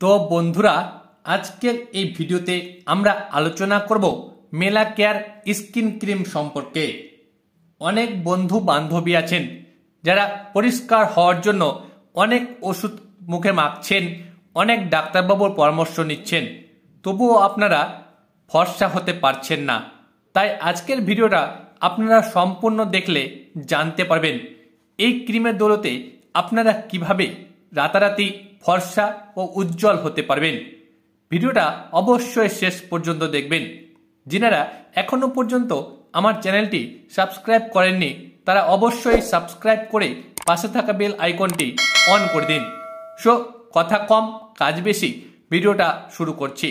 তো বন্ধুরা, আজকের এই ভিডিওতে আমরা আলোচনা করব মেলা কেয়ার স্কিন ক্রিম সম্পর্কে। অনেক বন্ধু বান্ধবী আছেন যারা পরিষ্কার হওয়ার জন্য অনেক ওষুধ মুখে মাখছেন, অনেক ডাক্তারবাবুর পরামর্শ নিচ্ছেন। তবুও আপনারা ফর্সা হতে পারছেন না। তাই আজকের ভিডিওটা আপনারা সম্পূর্ণ দেখলে জানতে পারবেন, এই ক্রিমের দৌলতে আপনারা কীভাবে রাতারাতি ফর্সা ও উজ্জ্বল হতে পারবেন। ভিডিওটা অবশ্যই শেষ পর্যন্ত দেখবেন। যিনারা এখনও পর্যন্ত আমার চ্যানেলটি সাবস্ক্রাইব করেননি, তারা অবশ্যই সাবস্ক্রাইব করে পাশে থাকা বেল আইকনটি অন করে দিন। সো, কথা কম, কাজ বেশি, ভিডিওটা শুরু করছি।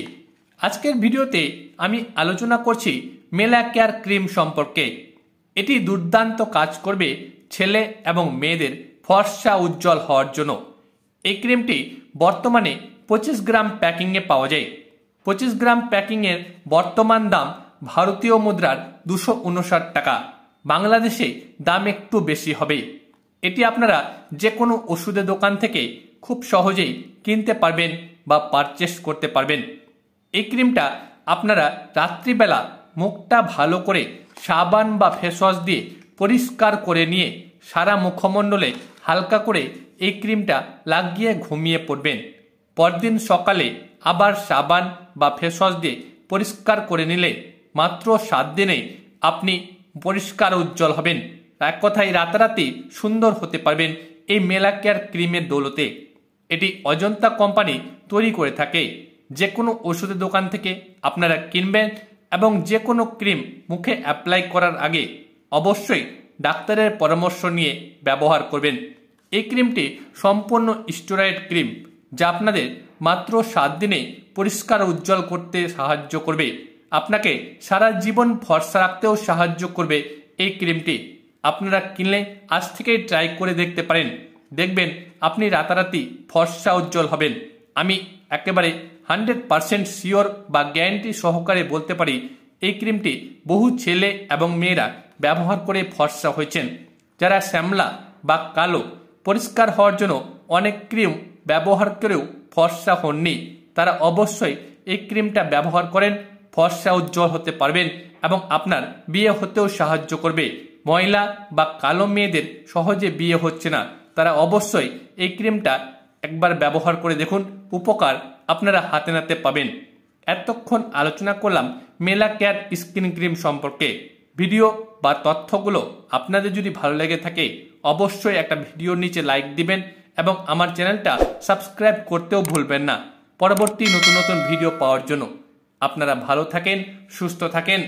আজকের ভিডিওতে আমি আলোচনা করছি মেলা কেয়ার ক্রিম সম্পর্কে। এটি দুর্দান্ত কাজ করবে ছেলে এবং মেয়েদের ফর্সা উজ্জ্বল হওয়ার জন্য। এই ক্রিমটি বর্তমানে পঁচিশ গ্রাম প্যাকিংয়ে পাওয়া যায়। পঁচিশ গ্রাম প্যাকিংয়ের বর্তমান দাম ভারতীয় মুদ্রার দুশো উনষাট টাকা। বাংলাদেশে দাম একটু বেশি হবে। এটি আপনারা যে কোনো ওষুধের দোকান থেকে খুব সহজেই কিনতে পারবেন বা পারচেস করতে পারবেন। এই ক্রিমটা আপনারা রাত্রিবেলা মুখটা ভালো করে সাবান বা ফেসওয়াশ দিয়ে পরিষ্কার করে নিয়ে সারা মুখমণ্ডলে হালকা করে এই ক্রিমটা লাগিয়ে ঘুমিয়ে পড়বেন। পরদিন সকালে আবার সাবান বা ফেসওয়াশ দিয়ে পরিষ্কার করে নিলে মাত্র সাত দিনেই আপনি পরিষ্কার উজ্জ্বল হবেন। এক কথায় রাতারাতি সুন্দর হতে পারবেন এই মেলা কেয়ার ক্রিমের দৌলতে। এটি অজন্তা কোম্পানি তৈরি করে থাকে। যে কোনো ওষুধের দোকান থেকে আপনারা কিনবেন এবং যে কোনো ক্রিম মুখে অ্যাপ্লাই করার আগে অবশ্যই ডাক্তারের পরামর্শ নিয়ে ব্যবহার করবেন। এই ক্রিমটি সম্পূর্ণ স্টোরাইড ক্রিম, যা আপনাদের মাত্র সাত দিনে পরিষ্কার উজ্জ্বল করতে সাহায্য করবে। আপনাকে সারা জীবন ফর্সা রাখতেও সাহায্য করবে এই ক্রিমটি। আপনারা কিনলে আজ থেকেই ট্রাই করে দেখতে পারেন। দেখবেন আপনি রাতারাতি ফর্সা উজ্জ্বল হবেন। আমি একেবারে হান্ড্রেড পারসেন্ট শিওর বা গ্যারান্টি সহকারে বলতে পারি, এই ক্রিমটি বহু ছেলে এবং মেয়েরা ব্যবহার করে ফর্সা হয়েছেন। যারা শ্যামলা বা কালো পরিষ্কার হওয়ার জন্য অনেক ক্রিম ব্যবহার করেও ফর্সা হননি। তারা অবশ্যই এই ক্রিমটা ব্যবহার করেন, ফর্সা উজ্জ্বল হতে পারবেন এবং আপনার বিয়ে হতেও সাহায্য করবে। মহিলা বা কালো মেয়েদের সহজে বিয়ে হচ্ছে না। তারা অবশ্যই এই ক্রিমটা একবার ব্যবহার করে দেখুন, উপকার আপনারা হাতে নাতে পাবেন। এতক্ষণ আলোচনা করলাম মেলা কেয়ার স্কিন ক্রিম সম্পর্কে। ভিডিও বা তথ্যগুলো আপনাদের যদি ভালো লেগে থাকে অবশ্যই একটা ভিডিওর নিচে লাইক দিবেন এবং আমার চ্যানেলটা সাবস্ক্রাইব করতেও ভুলবেন না। পরবর্তী নতুন নতুন ভিডিও পাওয়ার জন্য আপনারা ভালো থাকেন, সুস্থ থাকেন।